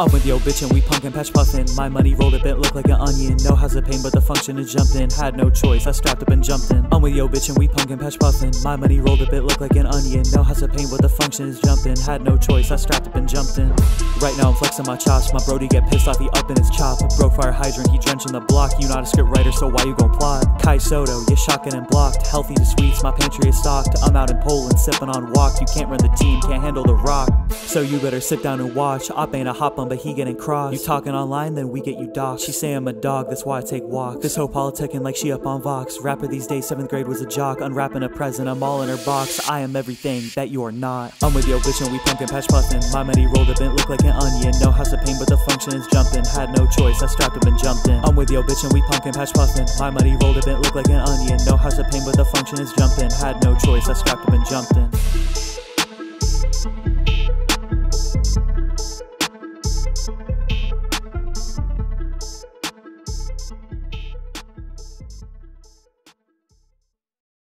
I'm with yo bitch and we punkin' patch puffin'. My money rolled a bit, look like an onion. No House of Pain, but the function is jumped in. Had no choice, I strapped up and jumped in. I'm with yo bitch and we punkin' patch puffin'. My money rolled a bit, look like an onion. No House of Pain, but the function is jumped in. Had no choice, I strapped up and jumped in. Right now I'm flexing my chops. My brody get pissed off, he up in his chop. Broke fire hydrant, he drenching the block. You not a script writer, so why you gon' plot? Kai Sotto, you shocking and blocked. Healthy to sweets, my pantry is stocked. I'm out in Poland, sipping on Wock. You can't run the team, can't handle the rock. So you better sit down and watch. Op ain't a hop on, but he getting crossed. You talking online, then we get you docked. She say I'm a dog, that's why I take walks. This hoe politicking like she up on Vox. Rapper these days, seventh grade was a jock. Unwrapping a present, I'm all in her box. I am everything that you are not. I'm with yo bitch and we pumpkin patch puffin'. My money rolled a bit, look like an onion. No house of pain, but the function is jumping. Had no choice, I strapped up and jumped in. I'm with yo bitch and we pumpkin patch puffin'. My money rolled a bit, look like an onion. No house of pain, but the function is jumping. Had no choice, I strapped up and jumped in. you